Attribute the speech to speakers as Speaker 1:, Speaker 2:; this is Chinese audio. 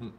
Speaker 1: 嗯，